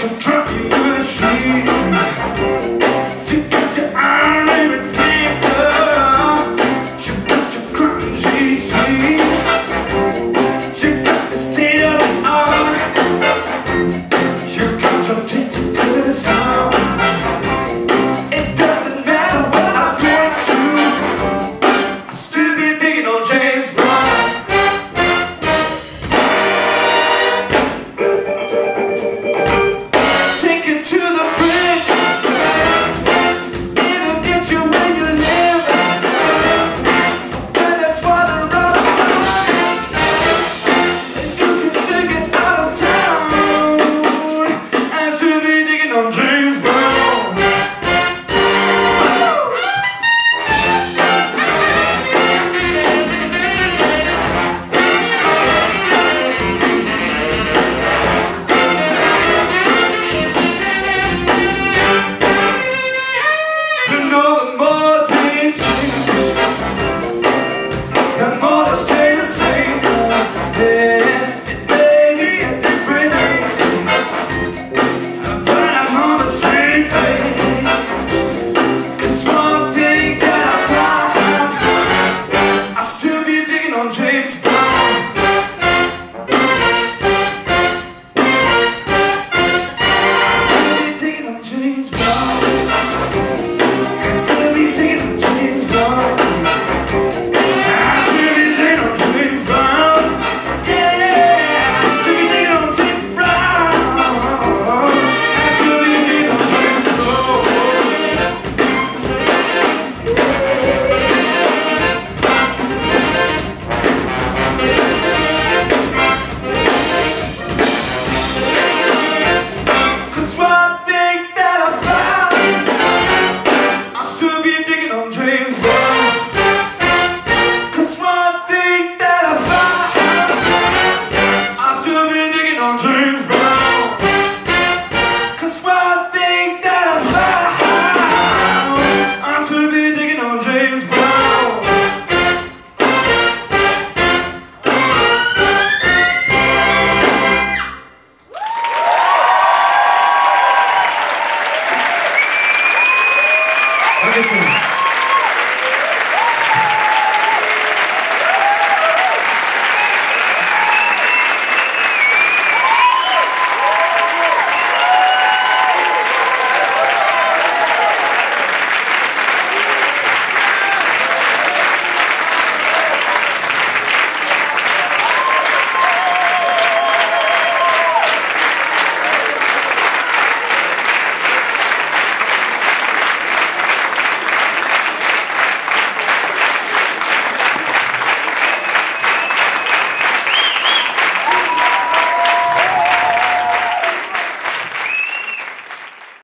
such a tricky machine